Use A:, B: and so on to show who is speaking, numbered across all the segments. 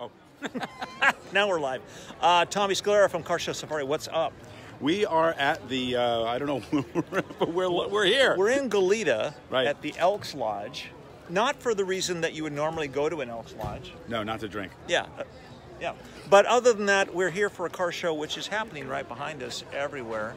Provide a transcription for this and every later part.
A: Oh.
B: now we're live. Uh, Tommy Scalera from Car Show Safari. What's up?
A: We are at the, uh, I don't know, but we're, we're here.
B: We're in Goleta
A: Right.
B: at the Elks Lodge. Not for the reason that you would normally go to an Elks Lodge.
A: no, not to drink.
B: Yeah, uh, yeah. But other than that, we're here for a car show, which is happening right behind us everywhere.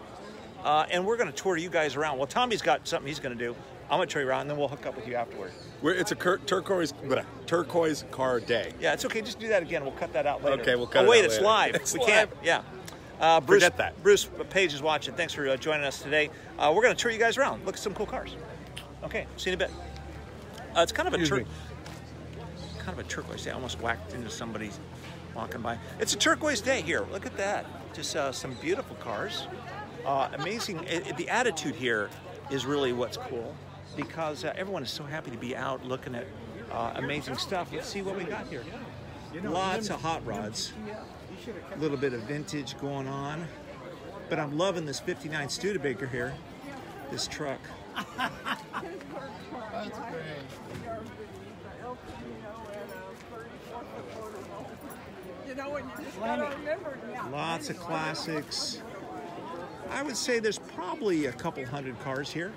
B: Uh, and we're going to tour you guys around. Well, Tommy's got something he's going to do. I'm going to tour you around, and then we'll hook up with you afterward.
A: We're, it's a cur- turquoise, bleh, turquoise car day.
B: Yeah, it's okay. Just do that again. We'll cut that out later.
A: Okay, we'll cut
B: Oh
A: it
B: wait,
A: out
B: it's
A: later.
B: live.
A: It's
B: we
A: live.
B: can't. Yeah. Uh, Bruce,
A: Forget that.
B: Bruce Page is watching. Thanks for uh, joining us today. Uh, we're going to tour you guys around. Look at some cool cars. Okay, see you in a bit. Uh, it's kind of a tur- kind of a turquoise day. I almost whacked into somebody walking by. It's a turquoise day here. Look at that. Just uh, some beautiful cars. Uh, amazing. It, it- the attitude here is really what's cool because uh, everyone is so happy to be out looking at uh, amazing stuff. Let's see what we got here. Lots of hot rods. A little bit of vintage going on. But I'm loving this 59 Studebaker here. This truck.
C: You know, when you just gotta remember, yeah.
B: Lots of classics. I would say there's probably a couple hundred cars here.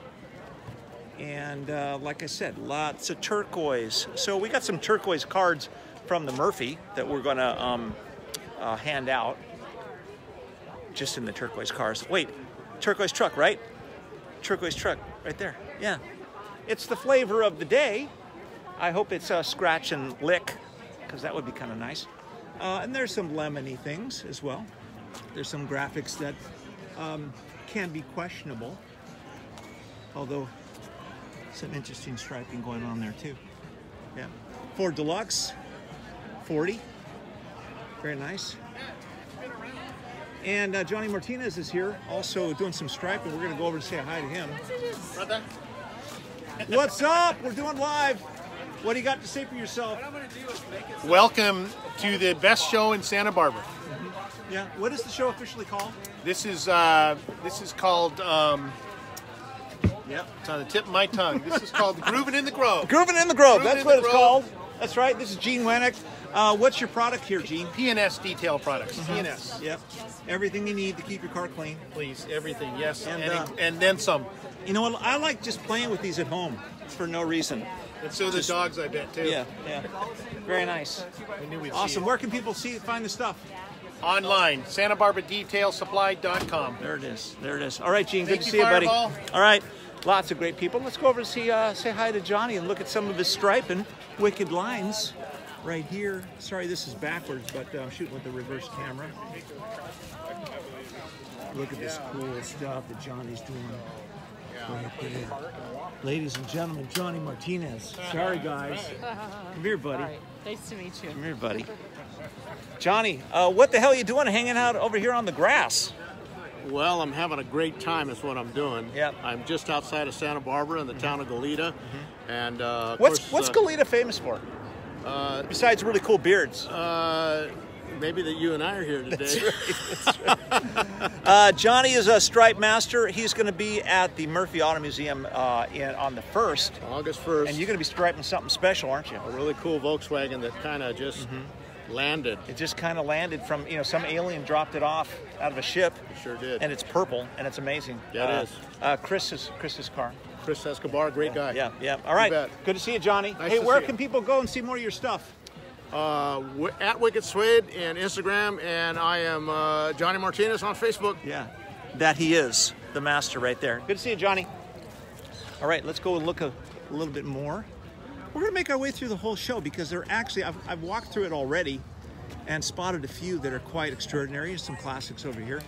B: And uh, like I said, lots of turquoise. So we got some turquoise cards from the Murphy that we're going to um, uh, hand out. Just in the turquoise cars. Wait, turquoise truck, right? Turquoise truck, right there. Yeah. It's the flavor of the day. I hope it's uh, scratch and lick, because that would be kind of nice. Uh, and there's some lemony things as well. There's some graphics that um, can be questionable, although some interesting striping going on there too. Yeah. Ford Deluxe, 40. Very nice. And uh, Johnny Martinez is here, also doing some striping. We're going to go over and say hi to him. What's up? We're doing live. What do you got to say for yourself?
D: Welcome to the best show in Santa Barbara.
B: Yeah. What is the show officially called?
D: This is uh, this is called um,
B: Yep.
D: it's on the tip of my tongue. This is called Groovin' in the Grove.
B: Grooving in the Grove.
D: Groovin'
B: That's what it's
D: Grove.
B: called. That's right. This is Gene Wennick. Uh, what's your product here, Gene?
D: P&S Detail Products.
B: Uh-huh.
D: P&S,
B: Yep. Everything you need to keep your car clean.
D: please, everything. Yes,
B: And,
D: and
B: uh,
D: and then some.
B: You know what? I like just playing with these at home for no reason.
D: And so the dogs, I bet too.
B: Yeah, yeah. Very nice.
D: We knew we'd
B: Awesome. Where can people see find the stuff?
D: Online, Santa Barbara Detail Supply.com.
B: There it is. There it is. All right, Gene.
D: Thank
B: good to see you, buddy. All right. Lots of great people. Let's go over and see uh, say hi to Johnny and look at some of his striping, wicked lines, right here. Sorry, this is backwards, but uh, I'm shooting with the reverse camera. Look at this cool stuff that Johnny's doing. Right there. Ladies and gentlemen, Johnny Martinez. Sorry, guys. Come here, buddy.
E: Right. Nice to meet you.
B: Come here, buddy. Johnny, uh, what the hell are you doing hanging out over here on the grass?
F: Well, I'm having a great time. Is what I'm doing.
B: Yep. Mm-hmm.
F: I'm just outside of Santa Barbara in the town of Goleta, and uh,
B: What's
F: course,
B: what's
F: uh,
B: Goleta famous for?
F: Uh,
B: Besides really cool beards.
F: uh, maybe that you and I are here today.
B: Uh, Johnny is a stripe master. He's going to be at the Murphy Auto Museum uh, in, on the first,
F: August first.
B: and you're going to be striping something special, aren't you?
F: a really cool Volkswagen that kind of just
B: Mm-hmm.
F: Landed.
B: It just kind of landed from you know some alien dropped it off out of a ship,
F: It sure did.
B: and it's purple and it's amazing.
F: Yeah, it
B: uh,
F: is.
B: Uh, Chris's Chris's car.
F: Chris Escobar, great guy.
B: Yeah, yeah. All right. Good to see you, Johnny.
F: Nice
B: hey,
F: to
B: where
F: see
B: can
F: you.
B: people go and see more of your stuff?
F: Uh, at Wicked Suede and Instagram, and I am uh, Johnny Martinez on Facebook.
B: Yeah, that he is the master right there. Good to see you, Johnny. All right, let's go and look a, a little bit more. We're going to make our way through the whole show because they're actually, I've, I've walked through it already and spotted a few that are quite extraordinary. There's some classics over here.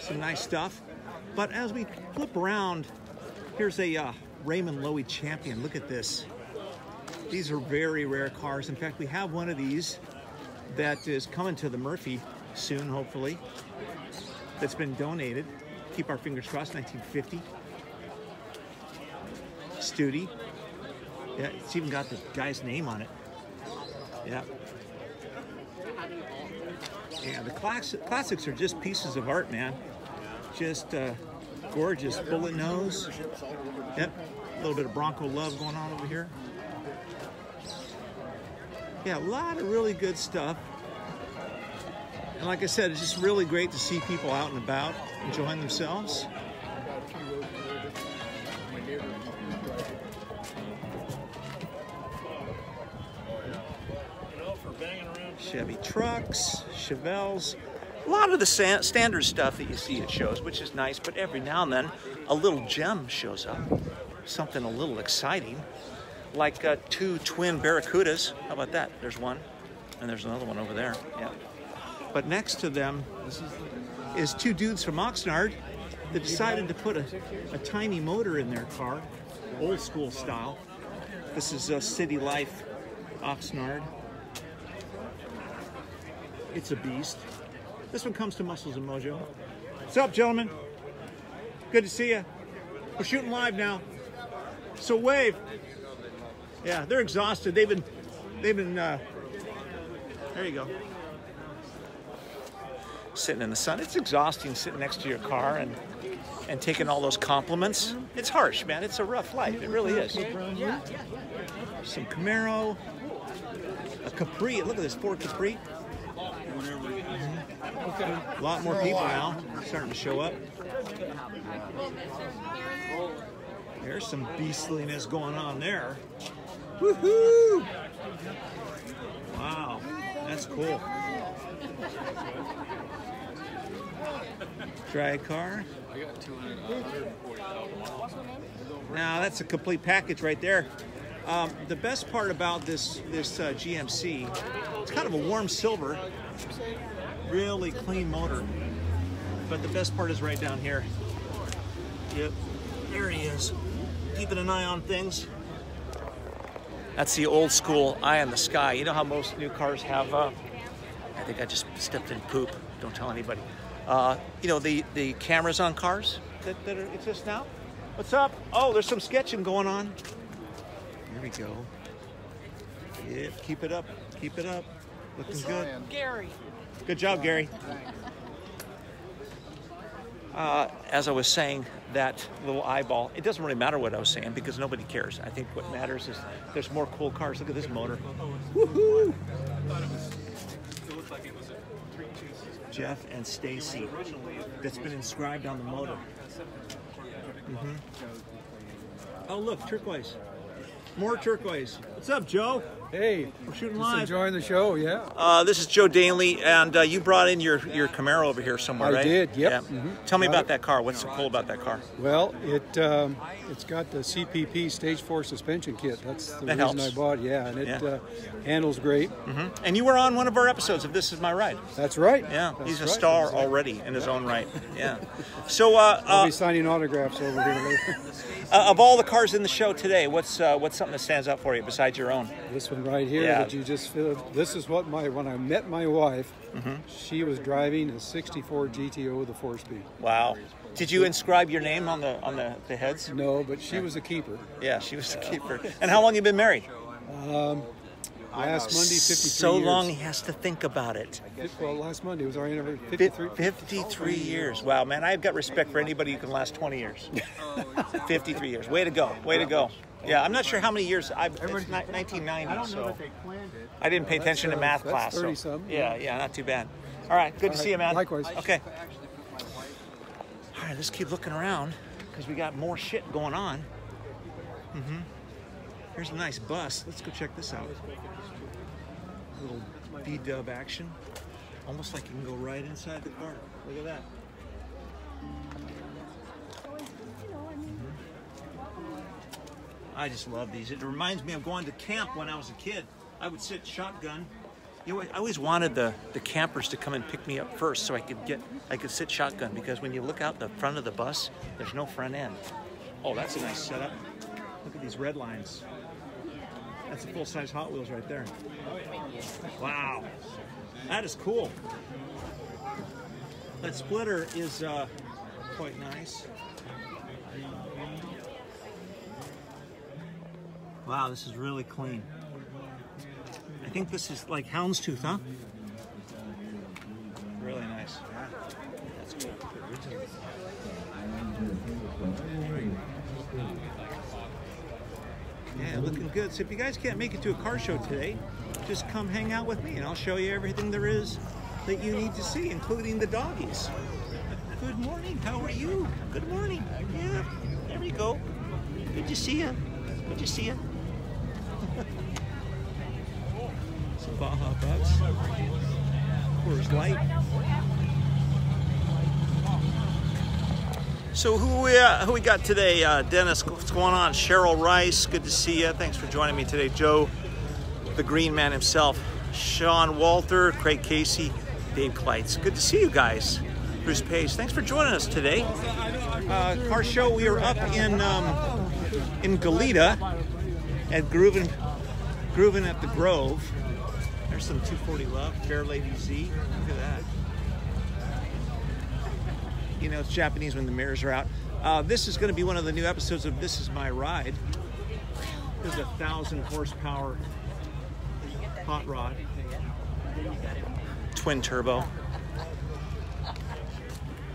B: Some nice stuff. But as we flip around, here's a uh, Raymond Loewy Champion. Look at this. These are very rare cars. In fact, we have one of these that is coming to the Murphy soon, hopefully, that's been donated. Keep our fingers crossed, 1950. Studi. Yeah, it's even got the guy's name on it. Yeah. Yeah, the class- classics are just pieces of art, man. Just uh, gorgeous. Bullet nose. Yep. A little bit of Bronco love going on over here. Yeah, a lot of really good stuff. And like I said, it's just really great to see people out and about enjoying themselves. Chevy trucks, Chevelles, a lot of the standard stuff that you see at shows, which is nice, but every now and then a little gem shows up. Something a little exciting, like uh, two twin Barracudas. How about that? There's one, and there's another one over there. Yeah. But next to them is two dudes from Oxnard that decided to put a, a tiny motor in their car, old school style. This is uh, City Life Oxnard. It's a beast. This one comes to Muscles and Mojo. What's up, gentlemen? Good to see you. We're shooting live now. So wave. Yeah, they're exhausted. They've been, they've been. Uh, there you go. Sitting in the sun. It's exhausting sitting next to your car and and taking all those compliments. It's harsh, man. It's a rough life. It really is. Some Camaro, a Capri. Look at this Ford Capri. A lot more people now starting to show up. There's some beastliness going on there. Woohoo! Wow, that's cool. Drag car. Now that's a complete package right there. Um, the best part about this this uh, GMC, it's kind of a warm silver, really clean motor. But the best part is right down here. Yep, there he is, keeping an eye on things. That's the old school eye on the sky. You know how most new cars have. Uh, I think I just stepped in poop. Don't tell anybody. Uh, you know the the cameras on cars that, that are, exist now. What's up? Oh, there's some sketching going on. Here we go. Yep, keep it up. Keep it up. Looking good.
C: Gary.
B: Good job, Gary. Uh, as I was saying, that little eyeball, it doesn't really matter what I was saying because nobody cares. I think what matters is there's more cool cars. Look at this motor. Woohoo! Jeff and Stacy. That's been inscribed on the motor. Mhm. Oh, look, turquoise. More turquoise. What's up, Joe?
E: Hey,
B: We're shooting
E: just
B: live.
E: enjoying the show, yeah.
B: Uh, this is Joe Danley, and uh, you brought in your, your Camaro over here somewhere,
E: I
B: right?
E: did, yep.
B: Yeah.
E: Mhm.
B: Tell me
E: Got
B: about
E: it.
B: that car. What's so cool about that car?
E: Well, it um, it's got the CPP Stage Four suspension kit. That's the
B: That
E: reason
B: helps.
E: I bought. it, Yeah, and it
B: Yeah.
E: Uh, handles great.
B: And you were on one of our episodes of This Is My Ride.
E: That's right.
B: Yeah,
E: That's
B: he's a star
E: Exactly.
B: already in his own right. Yeah. So, uh,
E: I'll
B: uh,
E: be signing autographs over here later.
B: uh, of all the cars in the show today, what's uh, what's something that stands out for you besides your own?
E: this one right here
B: Yeah.
E: that you just filled. This is what my when I met my wife,
B: Mm-hmm.
E: she was driving a '64 GTO with a four-speed.
B: Wow. Did you inscribe your name on the on the, the heads?
E: No, but she was a keeper.
B: Yeah, she was a keeper. And how long you been married?
E: Last Monday, 53
B: So
E: years.
B: long he has to think about it.
E: Well, last Monday was our anniversary. 53.
B: 53 years. Wow, man, I've got respect for anybody who can last 20 years. 53 years. Way to go. Way to go. Yeah, I'm not sure how many years. I, it's ni- 1990, so I didn't pay attention to
E: uh,
B: math
E: that's
B: class. so-
E: 30-something.
B: Yeah, yeah, not too bad. All right, good to
E: All
B: see you,
E: right,
B: man.
E: likewise.
B: Okay. All right, let's keep looking around because we got more shit going on. Mm-hmm. Here's a nice bus. Let's go check this out. Little B-dub action. Almost like you can go right inside the car. Look at that. I just love these. It reminds me of going to camp when I was a kid. I would sit shotgun. You know, I always wanted the, the campers to come and pick me up first so I could get I could sit shotgun because when you look out the front of the bus, there's no front end. Oh, that's a nice setup. Look at these red lines. That's a full-size Hot Wheels right there. Wow. That is cool. That splitter is uh, quite nice. Wow, this is really clean. I think this is like houndstooth, huh? Really nice. That's cool. Yeah, looking good. So if you guys can't make it to a car show today, just come hang out with me and I'll show you everything there is that you need to see, including the doggies. Good morning. How are you? Good morning. Yeah, there we go. Good to see you. Good to see you. Some Baja Bucks. Coors Light. So who we, uh, who we got today? Uh, Dennis, what's going on? Cheryl Rice, good to see you. Thanks for joining me today. Joe, the Green Man himself. Sean Walter, Craig Casey, Dave Kleitz. Good to see you guys. Bruce Page, thanks for joining us today. Uh, car show, we are up in um, in Goleta at Groovin, Groovin at the Grove. There's some 240 Love, Fairlady Z. Look at that you know, it's Japanese when the mirrors are out. Uh, this is going to be one of the new episodes of This Is My Ride. This is a thousand horsepower hot rod, twin turbo.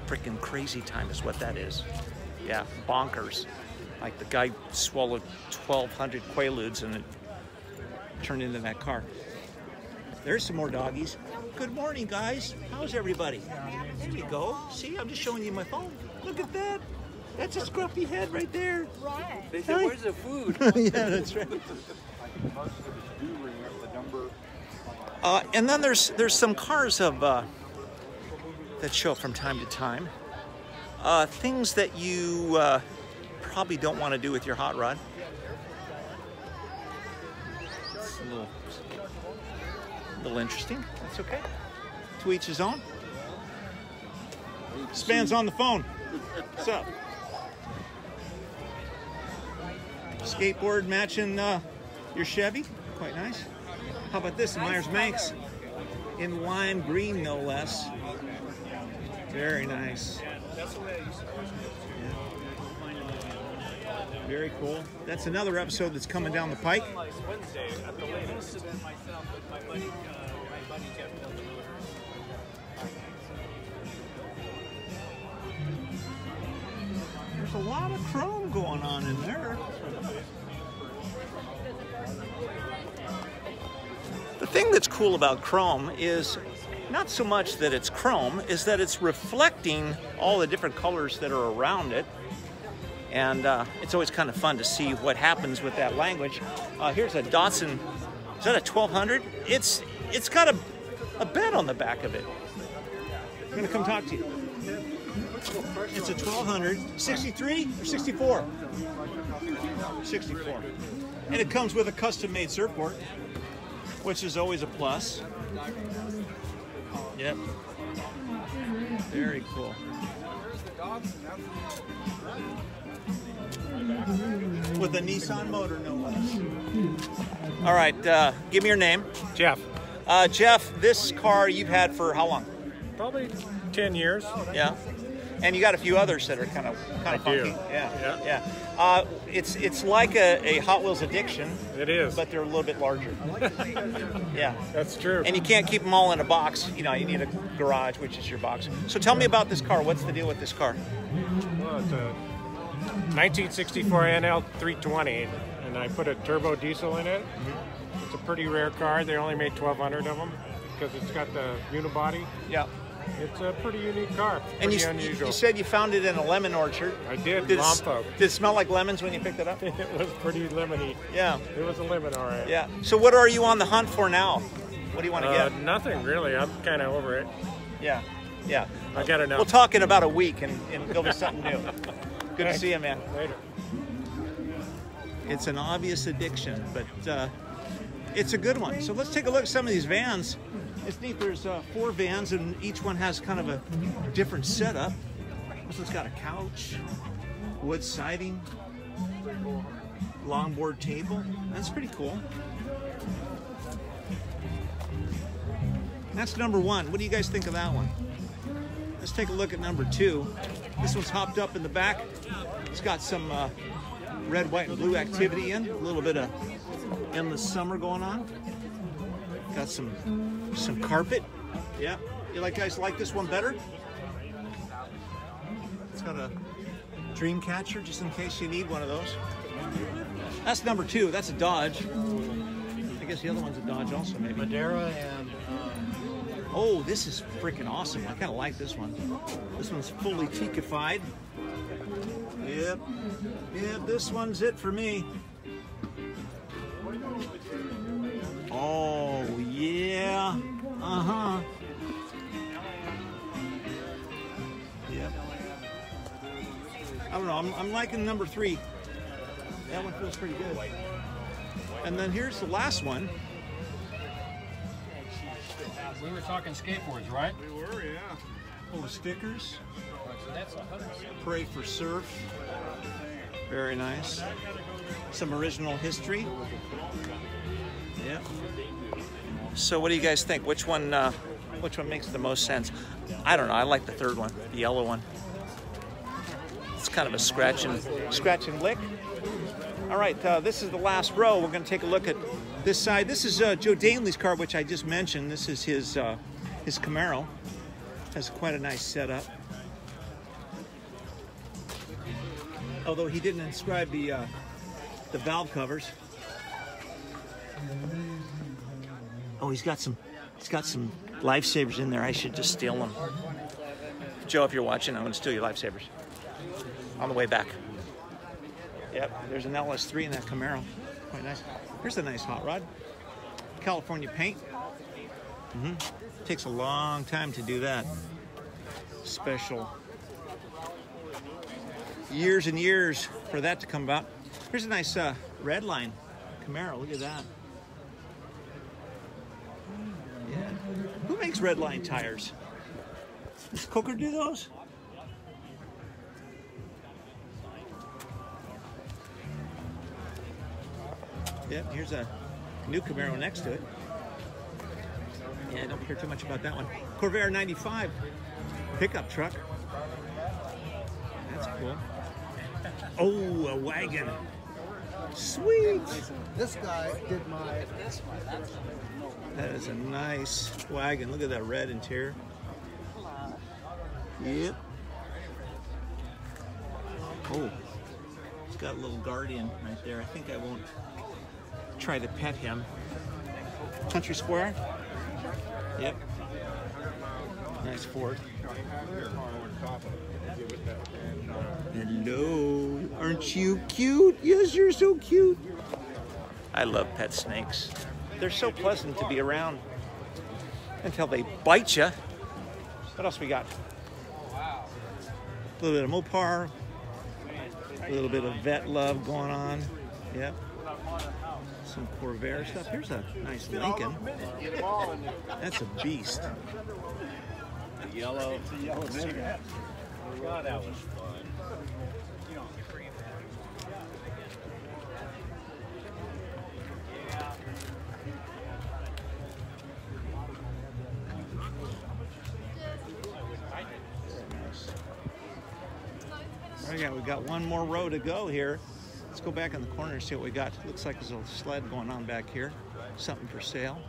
B: Freaking crazy time is what that is. Yeah, bonkers. Like the guy swallowed 1,200 Quaaludes and it turned into that car. There's some more doggies. Good morning, guys. How's everybody? There you go. See, I'm just showing you my phone. Look at that. That's a scruffy head right there. Right.
C: They
B: said,
C: "Where's the food?"
B: yeah, that's right. Uh, and then there's there's some cars of uh, that show up from time to time. Uh, things that you uh, probably don't want to do with your hot rod. A little, a little interesting. That's okay. To each his own. Span's on the phone. What's up? Skateboard matching uh, your Chevy. Quite nice. How about this? Myers Manx in lime green, no less. Very nice. Very cool. That's another episode that's coming down the pike. There's a lot of chrome going on in there. The thing that's cool about chrome is not so much that it's chrome, is that it's reflecting all the different colors that are around it. And uh, it's always kind of fun to see what happens with that language. Uh, here's a Datsun. Is that a 1200? It's it's got a, a bed on the back of it. I'm gonna come talk to you. It's a 1200, 63 or 64? 64. And it comes with a custom made surfboard, which is always a plus. Yep. Very cool. With a Nissan motor, no less. All right, uh, give me your name.
G: Jeff,
B: Uh, Jeff, this car you've had for how long?
G: probably 10 years.
B: Yeah. And you got a few others that are kind of kind of funky.
G: do.
B: Yeah.
G: Yeah.
B: Yeah. Uh, it's it's like a, a Hot Wheels addiction,
G: It is.
B: but they're a little bit larger. yeah.
G: That's true.
B: And you can't keep them all in a box. You know, you need a garage, which is your box. So tell me about this car. What's the deal with this car?
G: Well, 1964 NL 320, and I put a turbo diesel in it. It's a pretty rare car. They only made 1,200 of them because it's got the unibody.
B: Yeah.
G: It's a pretty unique car.
B: And you,
G: unusual.
B: you said you found it in a lemon orchard.
G: I did,
B: Did it, did it smell like lemons when you picked it up?
G: it was pretty lemony.
B: Yeah.
G: It was a lemon, all right.
B: Yeah. So what are you on the hunt for now? What do you want to
G: Uh,
B: get?
G: nothing really. I'm kind of over it.
B: Yeah. Yeah.
G: I gotta know.
B: We'll talk in about a week and, and there'll be something new. Good to see you, man.
G: Later.
B: It's an obvious addiction, but uh, it's a good one. So let's take a look at some of these vans. It's neat. There's uh, four vans, and each one has kind of a different setup. This one's got a couch, wood siding, longboard table. That's pretty cool. That's number one. What do you guys think of that one? Let's take a look at number two. This one's hopped up in the back. It's got some uh, red, white, and blue activity in. A little bit of endless summer going on. Got some some carpet. Yeah. You like guys like this one better? It's got a dream catcher just in case you need one of those. That's number two. That's a Dodge. I guess the other one's a Dodge also, maybe.
F: Madeira and
B: Oh, this is freaking awesome. I kind of like this one. This one's fully teakified. Yep. Yep, this one's it for me. Oh, yeah. Uh-huh. Yep. I don't know. I'm, I'm liking number three. That one feels pretty good. And then here's the last one.
G: We were talking skateboards, right? We were, yeah.
B: Full of stickers. Pray for surf. Very nice. Some original history. Yeah. So, what do you guys think? Which one? Uh, which one makes the most sense? I don't know. I like the third one, the yellow one. It's kind of a scratch and scratch and lick. All right, uh, this is the last row. We're going to take a look at this side. This is uh, Joe Danley's car, which I just mentioned. This is his uh, his Camaro. Has quite a nice setup. Although he didn't inscribe the uh, the valve covers. Oh, he's got some he's got some lifesavers in there. I should just steal them. Joe, if you're watching, I'm going to steal your lifesavers on the way back. Yep, there's an LS3 in that Camaro. Quite nice. Here's a nice hot rod. California paint. Mm -hmm. Takes a long time to do that. Special. Years and years for that to come about. Here's a nice uh, red line Camaro. Look at that. Yeah. Who makes red line tires? Does Coker do those? Yep, here's a new Camaro next to it. Yeah, I don't care too much about that one. Corvair 95 pickup truck. That's cool. Oh, a wagon. Sweet.
H: This guy did my.
B: That is a nice wagon. Look at that red interior. Yep. Oh, it's got a little guardian right there. I think I won't try to pet him. Country Square. Yep. Nice Ford. Hello. Aren't you cute? Yes, you're so cute. I love pet snakes. They're so pleasant to be around until they bite you. What else we got? A little bit of Mopar, a little bit of vet love going on. Yep. Some Corvair stuff. Here's a nice Lincoln. That's a beast.
A: Yellow. Oh, Yellow cigarette. God, that was fun.
B: Okay, we've got one more row to go here. Let's go back in the corner and see what we got. Looks like there's a sled going on back here. Something for sale.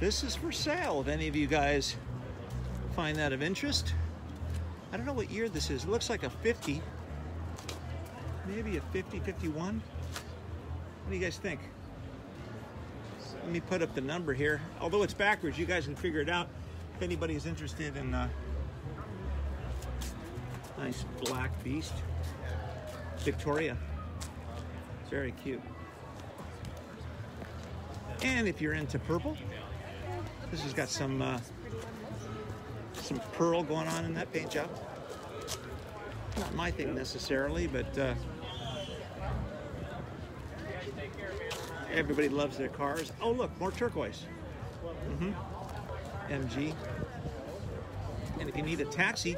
B: This is for sale if any of you guys find that of interest. I don't know what year this is. It looks like a 50. Maybe a 50, 51. What do you guys think? Let me put up the number here. Although it's backwards, you guys can figure it out if anybody's interested in uh, Nice black beast. Victoria. Very cute. And if you're into purple, this has got some uh, some pearl going on in that paint job. Not my thing necessarily, but uh, everybody loves their cars. Oh, look, more turquoise. hmm MG. And if you need a taxi,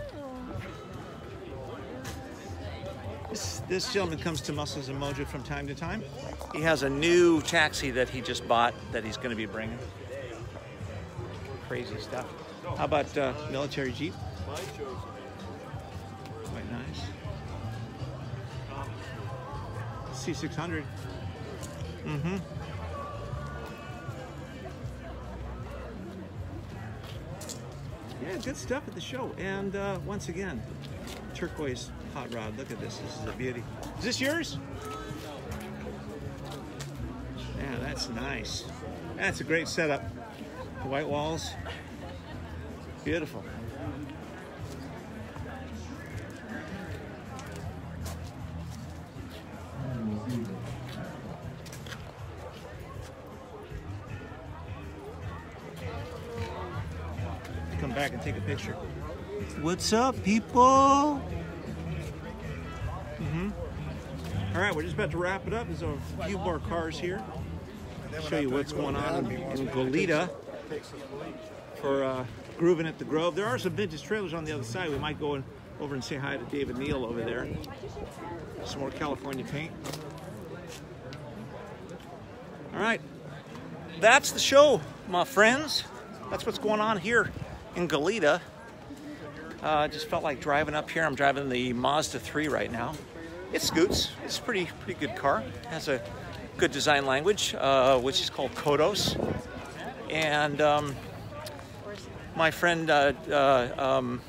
B: This, gentleman comes to Muscles and Mojo from time to time. He has a new taxi that he just bought that he's going to be bringing. Crazy stuff. How about uh, military Jeep? Quite nice. C600. Mm-hmm. Yeah, good stuff at the show. And uh, once again, turquoise hot rod. Look at this. This is a beauty. Is this yours? Yeah, that's nice. That's a great setup. The white walls. Beautiful. Come back and take a picture. What's up, people? All right, we're just about to wrap it up. There's a few more cars here. Show you what's going on in, in Goleta for uh, grooving at the Grove. There are some vintage trailers on the other side. We might go in, over and say hi to David Neal over there. Some more California paint. All right, that's the show, my friends. That's what's going on here in Goleta. Uh, just felt like driving up here. I'm driving the Mazda 3 right now. It scoots. It's a pretty pretty good car. Has a good design language, uh, which is called Kodos. And um, my friend uh, uh, um,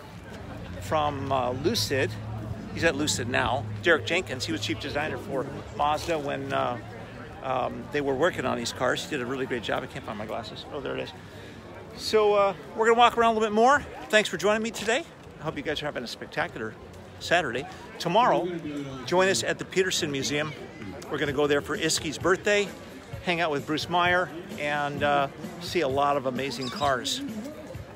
B: from uh, Lucid, he's at Lucid now. Derek Jenkins. He was chief designer for Mazda when uh, um, they were working on these cars. He did a really great job. I can't find my glasses. Oh, there it is. So uh, we're gonna walk around a little bit more. Thanks for joining me today. I hope you guys are having a spectacular Saturday. Tomorrow, join us at the Petersen Museum. We're gonna go there for Isky's birthday, hang out with Bruce Meyer, and uh, see a lot of amazing cars.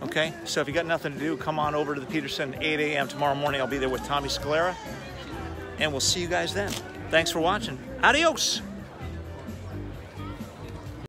B: Okay, so if you got nothing to do, come on over to the Petersen 8 a.m. tomorrow morning. I'll be there with Tommy Scalera, and we'll see you guys then. Thanks for watching. Adios.